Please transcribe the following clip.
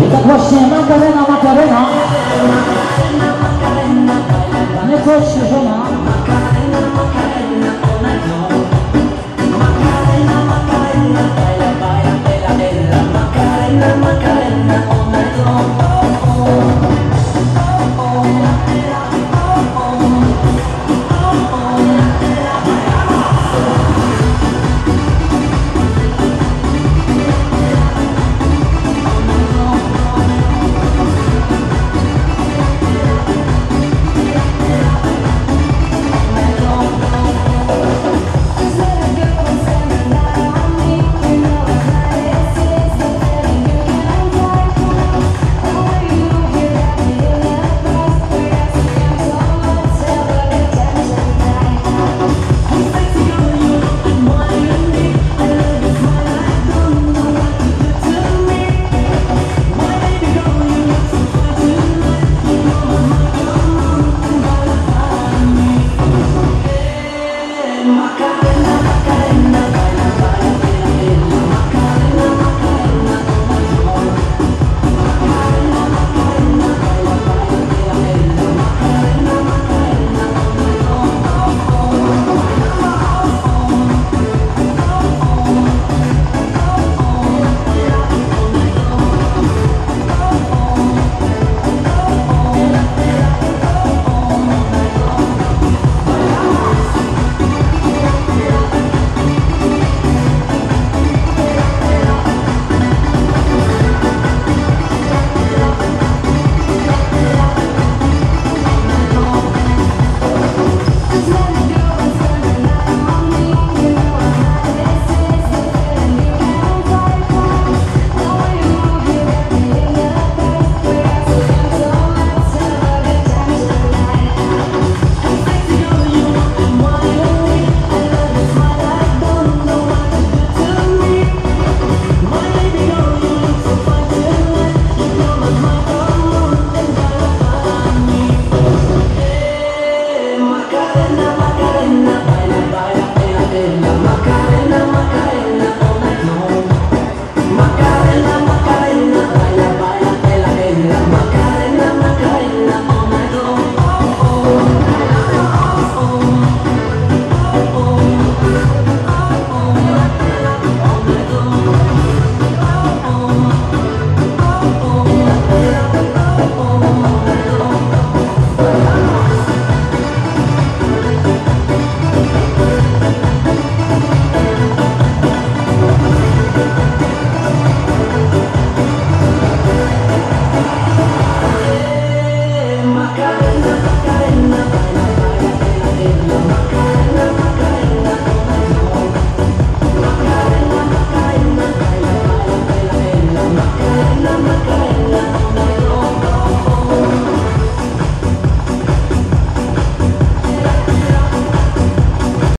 właśnie Macarena, Macarena. Nie chodź, żona.